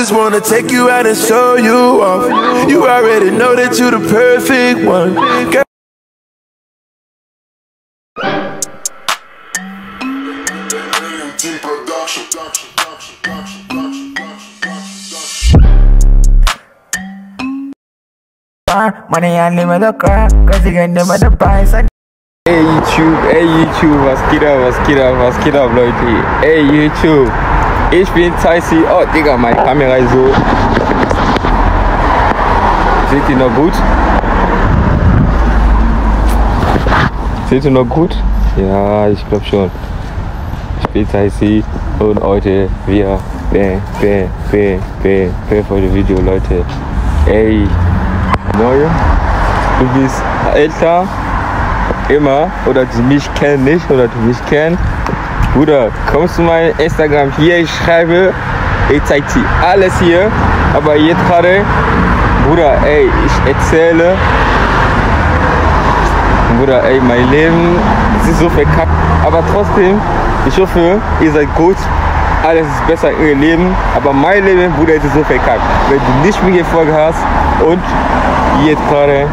just wanna take you out and show you off. You already know that you're the perfect one. Girl, Money and live with the crack, cause you get them with the price. And Ey YouTube, ey YouTube, was geht ab, was geht ab, was geht ab, Leute? Ey YouTube, ich bin Taisi. Oh, Digga, meine Kamera ist so. Seht ihr noch gut? Seht ihr noch gut? Ja, ich glaube schon. Ich bin Taisi und heute wir bäh, bäh, bäh, bäh, bäh für das Video, Leute. Ey, Neue, du bist älter immer oder die mich kennen nicht oder du mich kennst, Bruder, kommst du mein Instagram? Hier, ich schreibe, ich zeig dir alles hier, aber jetzt gerade, Bruder, ey, ich erzähle, Bruder, ey, mein Leben, ist so verkackt, aber trotzdem, ich hoffe, ihr seid gut, alles ist besser in eurem Leben, aber mein Leben, Bruder, ist so verkackt, wenn du nicht mir gefolgt hast und jetzt gerade,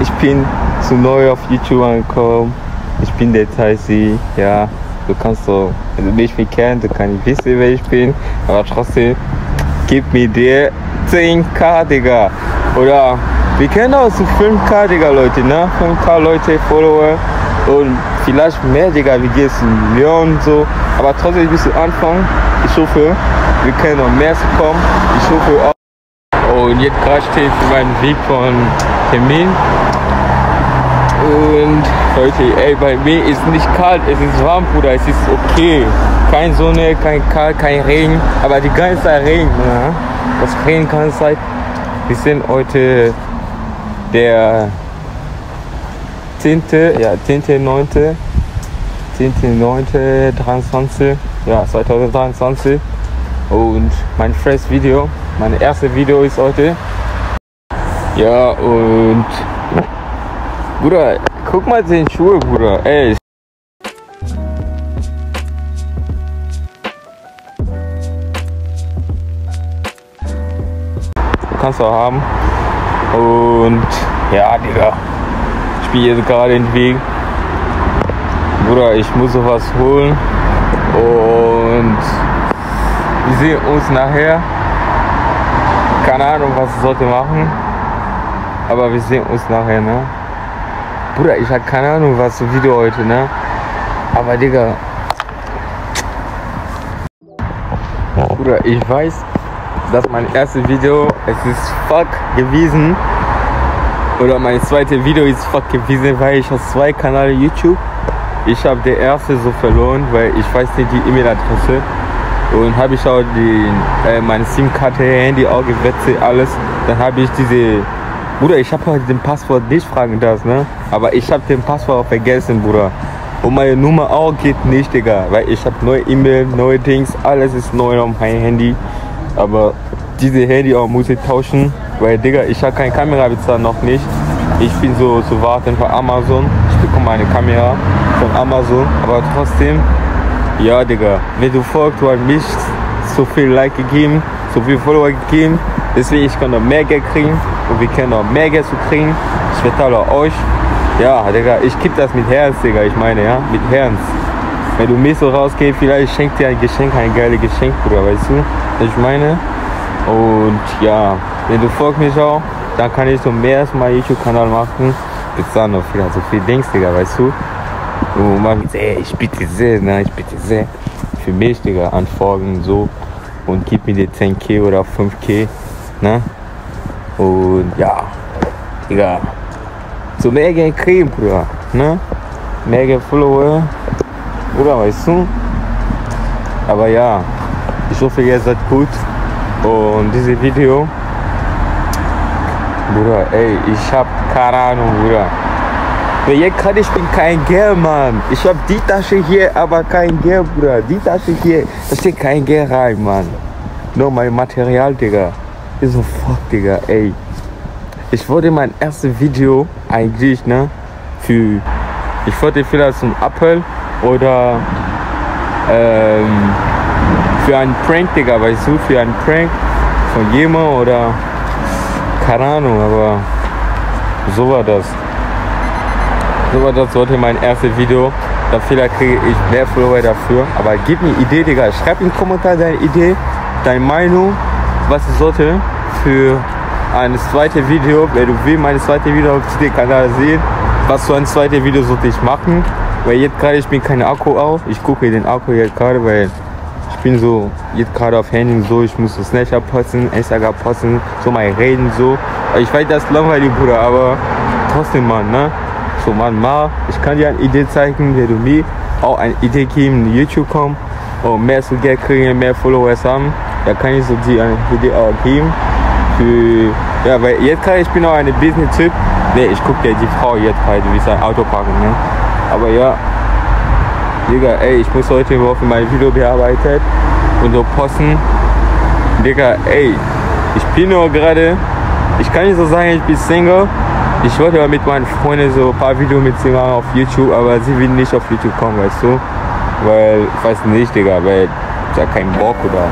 ich bin zu neu auf YouTube angekommen. Ich bin der Taisi, ja. Du kannst so, wenn du mich nicht kennst, du kannst nicht wissen, wer ich bin, aber trotzdem, gib mir dir 10k, Digga. Oder wir kennen auch so 5k, Digga, Leute, ne? 5k Leute, Follower und vielleicht mehr, Digga, wie geht's in Million so. Aber trotzdem bis zum Anfang, ich hoffe, wir können noch mehr zu kommen. Ich hoffe auch. Und jetzt gerade stehe ich für meinen Weg von Termin. Und Leute, ey, bei mir ist nicht kalt, es ist warm, Bruder, es ist okay. Kein Sonne, kein Kalt, kein Regen, aber die ganze Zeit Regen. Ne? Das Regen kann Zeit. Wir sind heute der 10. Ja, 10. 9. 10. 9. 23. Ja, 2023. Und mein First Video, mein erstes Video ist heute. Ja, und Bruder, guck mal den Schuhe, Bruder. Ey. Du kannst auch haben. Und ja, Digga. Ich bin jetzt gerade den Weg. Bruder, ich muss sowas holen. Und wir sehen uns nachher. Keine Ahnung, was ich sollte machen. Aber wir sehen uns nachher, ne? Bruder, ich hab keine Ahnung, was für Video heute, ne? Aber Digga. Bruder, ich weiß, dass mein erstes Video, es ist fuck gewesen. Oder mein zweites Video ist fuck gewesen, weil ich habe zwei Kanäle YouTube. Ich habe der erste so verloren, weil ich weiß nicht die E-Mail-Adresse. Und habe ich auch die, äh, meine SIM-Karte, Handy auch gewechselt, alles. Dann habe ich diese Bruder, ich habe heute den Passwort nicht fragen das, ne? Aber ich habe den Passwort vergessen, Bruder. Und meine Nummer auch geht nicht, Digga. Weil ich habe neue E-Mail, neue Dings, alles ist neu auf mein Handy. Aber diese Handy auch muss ich tauschen. Weil, Digga, ich habe keine Kamera bezahlt noch nicht. Ich bin so zu warten für Amazon. Ich bekomme eine Kamera von Amazon. Aber trotzdem, ja, Digga, wenn du folgst, du hast mich so viel Like gegeben, so viel Follower gegeben. Deswegen, ich kann noch mehr Geld kriegen und wir können noch mehr Geld zu kriegen. Ich verteile euch. Ja, Digga, ich gebe das mit Herz, Digga, ich meine, ja, mit Herz. Wenn du mir so rausgehst, vielleicht schenkt dir ein Geschenk, ein geiles Geschenk, Bruder, weißt du, ich meine? Und ja, wenn du folgst mich auch, dann kann ich so mehr als mein YouTube-Kanal machen. Bezahlen noch viel, so viel Dings, Digga, weißt du? Und man sehr, ich bitte sehr, ne, ich bitte sehr, für mich, Digga, anfolgen, so. Und gib mir die 10k oder 5k, ne? Und ja, Digga, so mehr Geld kriegen, Bruder, ne? Mehr Geld Follower, Bruder, weißt du? Aber ja, ich hoffe, ihr seid gut. Und dieses Video, Bruder, ey, ich hab keine Ahnung, Bruder. Weil jetzt gerade ich bin kein Geld, Mann. Ich hab die Tasche hier, aber kein Geld, Bruder. Die Tasche hier, da steht kein Geld rein, Mann. Nur mein Material, Digga. Ich so, fuck, Digga, ey. Ich wollte mein erstes Video eigentlich, ne, für, ich wollte vielleicht zum Apple oder ähm, für einen Prank, Digga, weißt du, für einen Prank, von jemandem oder keine Ahnung, aber so war das. So war das heute mein erstes Video. Da vielleicht kriege ich mehr Follower dafür. Aber gib mir Idee, Digga. Schreib in den Kommentar deine Idee, deine Meinung, was ich sollte für ein zweites Video. Wenn du willst, mein zweites Video auf dem Kanal sehen, was für ein zweites Video sollte ich machen. Weil jetzt gerade, ich bin kein Akku auf. Ich gucke den Akku jetzt gerade, weil ich bin so jetzt gerade auf Handy so, ich muss so Snapchat posten, Instagram posten, so mal reden so. Ich weiß, das ist langweilig, Bruder, aber trotzdem, Mann, ne? So, Mann, mal, ich kann dir eine Idee zeigen, wenn du mir auch eine Idee geben, YouTube kommen und mehr zu Geld kriegen, mehr Followers haben, da kann ich so dir eine Idee auch geben. Für, ja, weil jetzt gerade, ich bin auch ein Business-Typ. Ne, ich gucke dir die Frau jetzt halt, wie sein Auto parken, ne? Aber ja, Digga, ey, ich muss heute überhaupt mein Video bearbeitet und so posten. Digga, ey, ich bin nur gerade, ich kann nicht so sagen, ich bin Single. Ich wollte mal mit meinen Freunden so ein paar Videos mit sie machen auf YouTube, aber sie will nicht auf YouTube kommen, weißt du? Weil, weiß nicht, Digga, weil ich habe keinen Bock oder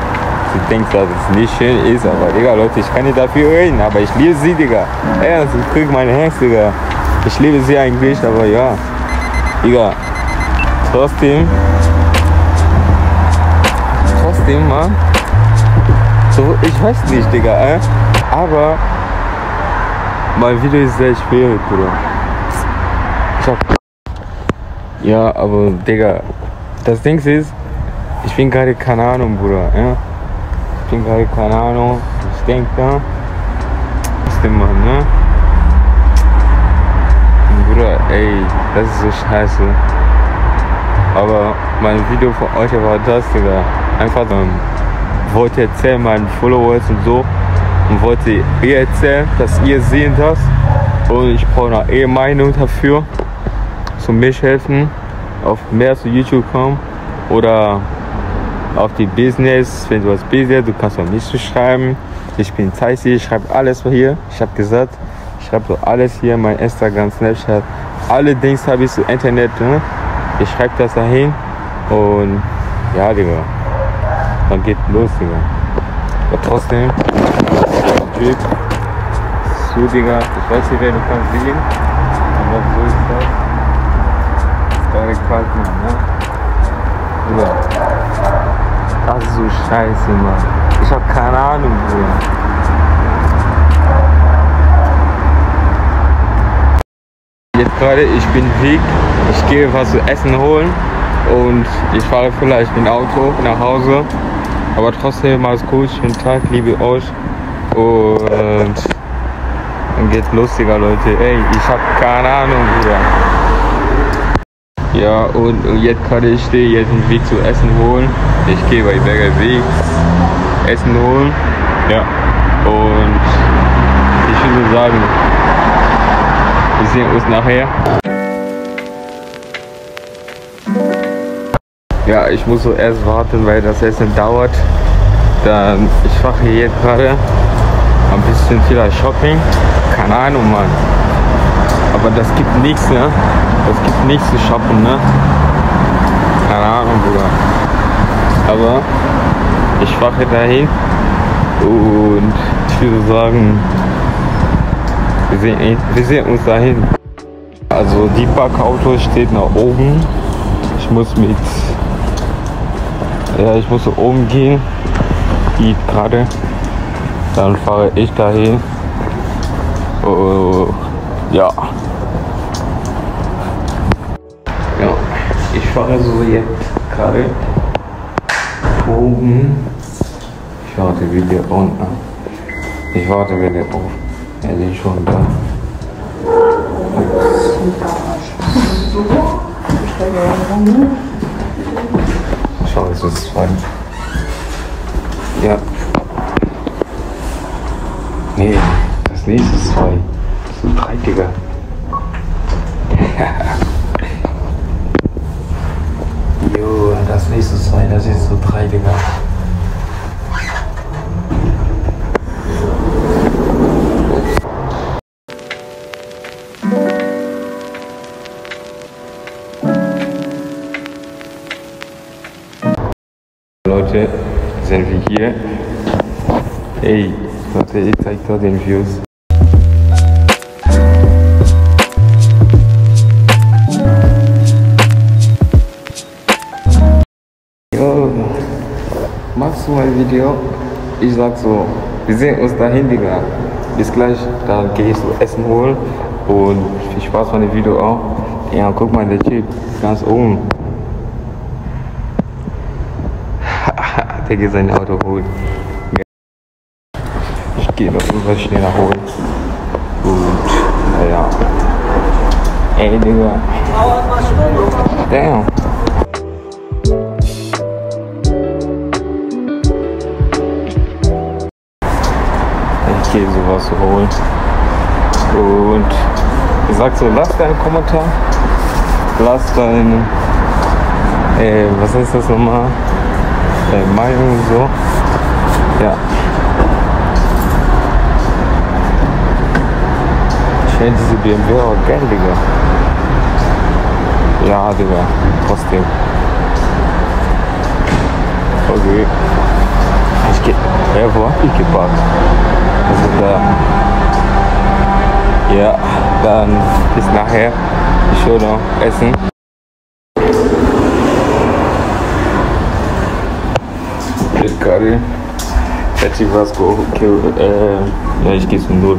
sie denkt, dass es nicht schön ist, aber Digga, Leute, ich kann nicht dafür reden, aber ich liebe sie, Digga. Ernst, ich krieg mein Herz, Digga. Ich liebe sie eigentlich, aber ja. Digga, trotzdem, trotzdem, Mann, so, ich weiß nicht, Digga, äh, aber mein Video ist sehr schwierig, Bruder. Ich hab, ja, aber, Digga, das Ding ist, ich bin gerade keine Ahnung, Bruder, ja. Bin gerade keine Ahnung, ich denke da, trotzdem, Mann, ne? Bruder, ey, das ist so scheiße. Aber mein Video von euch war das, Digga. Einfach ähm, wollte erzählen meinen Followers und so. Und wollte ihr erzählen, dass ihr sehen das. Und ich brauche noch eher Meinung dafür. Zu mich helfen. Auf mehr zu YouTube kommen. Oder auf die Business. Wenn du was Business, du kannst auch mich so schreiben. Ich bin Zeisi, ich schreibe alles hier. Ich habe gesagt, ich schreibe so alles hier, mein Instagram, Snapchat. Alle Dings habe ich so Internet. Ne? Ich schreibe das dahin und ja, Digga. Dann geht los, Digga. Aber trotzdem, Typ, so, Digga, ich weiß nicht, wer du kannst sehen, aber so ist das. Gerade kalt, Mann, ne? Bruder. Ist so scheiße, Mann. Ich hab keine Ahnung, Bruder. Jetzt gerade, ich bin weg. Ich gehe was zu essen holen und ich fahre vielleicht mit dem Auto nach Hause. Aber trotzdem alles gut, schönen Tag, liebe euch. Und dann geht's lustiger, Leute. Ey, ich hab keine Ahnung, Bruder. Ja, und jetzt gerade ich stehe jetzt einen Weg zu Essen holen. Ich gehe bei Berger Weg Essen holen. Ja. Und ich würde sagen, wir sehen uns nachher. Ja, ich muss so erst warten, weil das Essen dauert. Dann, ich mache jetzt gerade ein bisschen vielleicht Shopping. Keine Ahnung, Mann. Aber das gibt nichts, ne? Das gibt nichts zu shoppen, ne? Keine Ahnung, Bruder. Aber ich fahre dahin und ich würde sagen, wir sehen, wir sehen uns dahin. Also die Parkauto steht nach oben. Ich muss mit ja, ich muss oben gehen. Die gerade. Dann fahre ich dahin. Oh, ja. Ja, ich fahre so jetzt gerade oben. Ich warte wieder unten. Ich warte wieder auf. Er ist schon da. Schau, es ist zwei. Ja. Nee, das nächste ist zwei. Das sind drei, Digga. Jo, das nächste zwei, das ist so drei, Digga. Leute, sind wir hier. Ey, warte, ich zeig dir den Views. Du mein Video? Ich sag so, wir sehen uns dahin, Digga. Bis gleich, dann geh ich so Essen holen und viel Spaß bei dem Video auch. Ja, guck mal, der Typ, ganz oben. der geht sein Auto holen. Ich gehe noch was schneller holen. Und, naja. Ey, Digga. Damn. Gehe sowas holen. Und ich sag so, lass deinen Kommentar. Lass dein, äh, was ist das nochmal? Deine Meinung so. Ja. Ich finde diese BMW auch geil, Digga. Ja, Digga. Trotzdem. Okay. Ich geh. Ja, wo hab ich geparkt? Da. Ja, dann bis nachher. Ich will noch essen. Mit Curry. Veggie was okay, äh, ja, ich geh zum Null.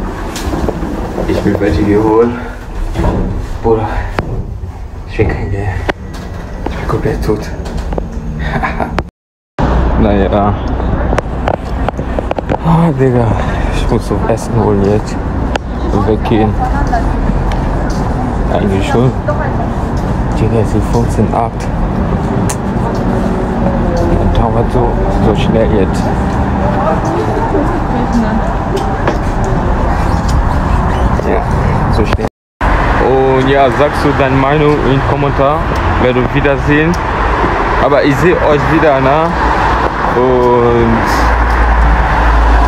Ich will Veggie geholt. Bruder, ich bin kein Geld. Ich bin komplett tot. naja. Ah, Digga, muss zum Essen holen jetzt. Und weggehen. Eigentlich schon. Digga, es ist 15 8. Und dauert so, so schnell jetzt. Ja, so schnell. Und ja, sagst du deine Meinung im Kommentar. Werde wiedersehen. Aber ich sehe euch wieder, ne? Und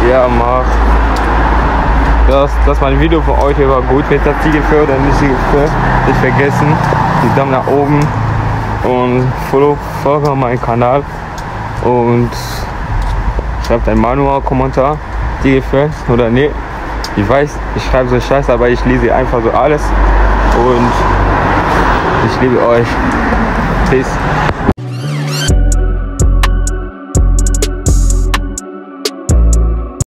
ja, mach. Das, das mein Video für heute war gut. Wenn das dir gefällt nicht nicht vergessen, die Daumen nach oben und follow, folge meinen Kanal und schreibt ein manual Kommentar, dir gefällt oder nicht. Ich weiß, ich schreibe so Scheiß, aber ich lese einfach so alles und ich liebe euch. Peace.